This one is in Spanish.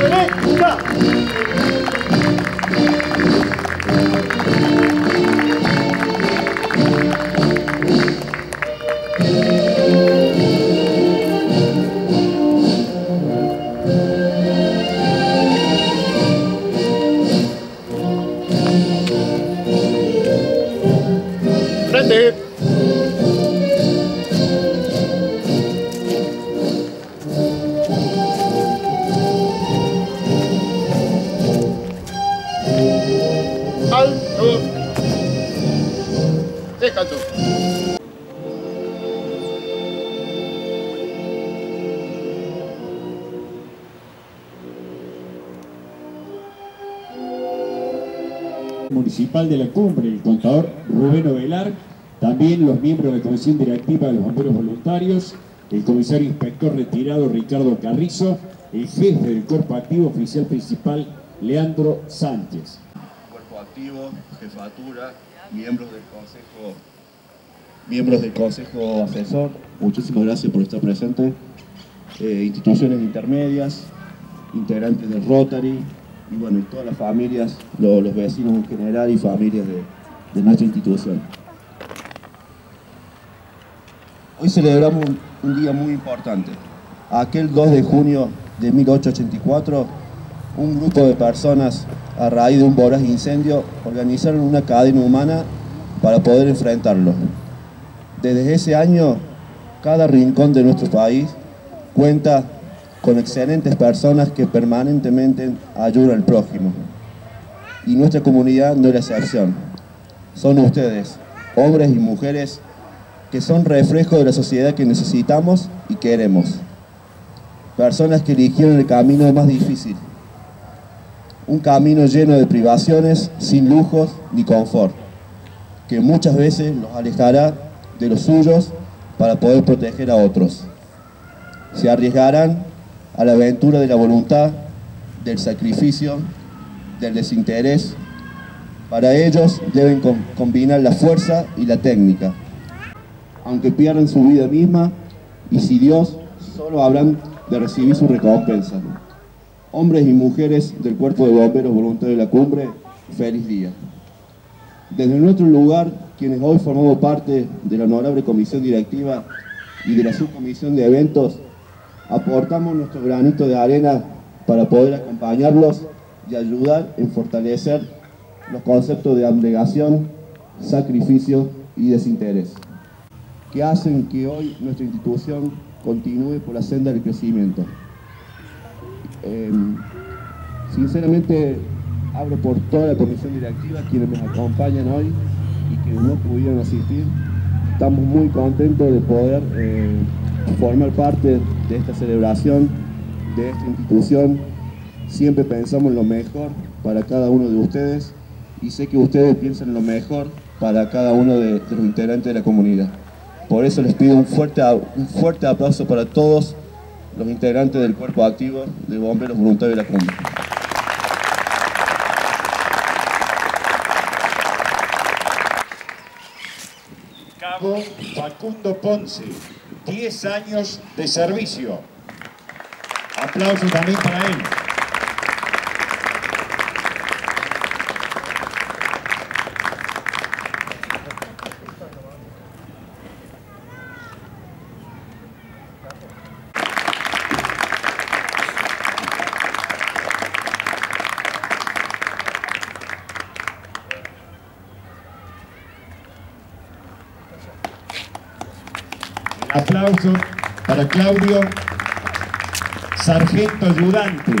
でした。Grande! Municipal de la cumbre, el contador Rubén Ovelar, también los miembros de la Comisión Directiva de los Bomberos Voluntarios, el comisario inspector retirado Ricardo Carrizo, el jefe del cuerpo activo oficial principal Leandro Sánchez. Jefatura, miembros del consejo, miembros del consejo asesor, muchísimas gracias por estar presente, eh, instituciones intermedias, integrantes del Rotary, y bueno, todas las familias, lo- los vecinos en general y familias de, de nuestra institución. Hoy celebramos un, un día muy importante. Aquel 2 de junio de 1884, un grupo de personas, a raíz de un voraz incendio, organizaron una cadena humana para poder enfrentarlo. Desde ese año, cada rincón de nuestro país cuenta con excelentes personas que permanentemente ayudan al prójimo. Y nuestra comunidad no es la excepción. Son ustedes, hombres y mujeres, que son reflejo de la sociedad que necesitamos y queremos. Personas que eligieron el camino más difícil. Un camino lleno de privaciones, sin lujos ni confort, que muchas veces los alejará de los suyos para poder proteger a otros. Se arriesgarán a la aventura de la voluntad, del sacrificio, del desinterés. Para ellos deben com- combinar la fuerza y la técnica, aunque pierdan su vida misma y si Dios solo habrán de recibir su recompensa. Hombres y mujeres del Cuerpo de Bomberos Voluntarios de la Cumbre, feliz día. Desde nuestro lugar, quienes hoy formamos parte de la honorable comisión directiva y de la subcomisión de eventos, aportamos nuestro granito de arena para poder acompañarlos y ayudar en fortalecer los conceptos de abnegación, sacrificio y desinterés, que hacen que hoy nuestra institución continúe por la senda del crecimiento. Eh, sinceramente, hablo por toda la comisión directiva, quienes nos acompañan hoy y que no pudieron asistir. Estamos muy contentos de poder eh, formar parte de esta celebración, de esta institución. Siempre pensamos en lo mejor para cada uno de ustedes y sé que ustedes piensan en lo mejor para cada uno de, los integrantes de la comunidad. Por eso les pido un fuerte, un fuerte aplauso para todos los integrantes del cuerpo activo de bomberos voluntarios de la cumbre. Cabo Facundo Ponce, 10 años de servicio. Aplauso también para él. Aplauso para Claudio Sargento Ayudante.